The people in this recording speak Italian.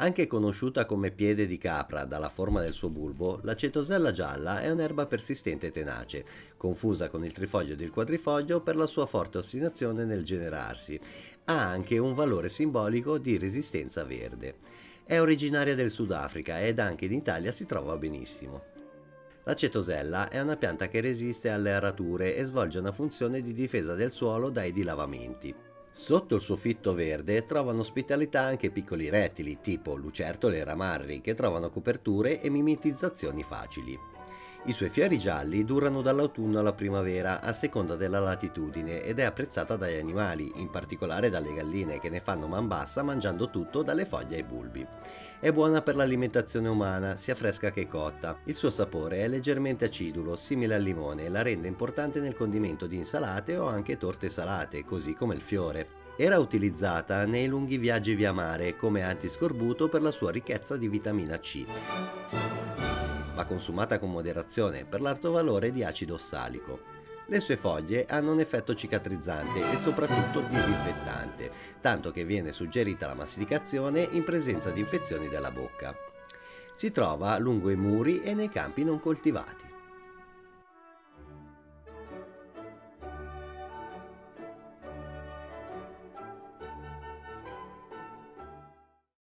Anche conosciuta come piede di capra dalla forma del suo bulbo, la cetosella gialla è un'erba persistente e tenace, confusa con il trifoglio ed il quadrifoglio per la sua forte ostinazione nel generarsi. Ha anche un valore simbolico di resistenza verde. È originaria del Sudafrica ed anche in Italia si trova benissimo. La cetosella è una pianta che resiste alle arature e svolge una funzione di difesa del suolo dai dilavamenti. Sotto il soffitto verde trovano ospitalità anche piccoli rettili, tipo lucertole e ramarri, che trovano coperture e mimetizzazioni facili. I suoi fiori gialli durano dall'autunno alla primavera a seconda della latitudine ed è apprezzata dagli animali, in particolare dalle galline che ne fanno man bassa mangiando tutto dalle foglie ai bulbi. È buona per l'alimentazione umana, sia fresca che cotta. Il suo sapore è leggermente acidulo, simile al limone e la rende importante nel condimento di insalate o anche torte salate, così come il fiore. Era utilizzata nei lunghi viaggi via mare come antiscorbuto per la sua ricchezza di vitamina C va consumata con moderazione per l'alto valore di acido ossalico. Le sue foglie hanno un effetto cicatrizzante e soprattutto disinfettante, tanto che viene suggerita la masticazione in presenza di infezioni della bocca. Si trova lungo i muri e nei campi non coltivati.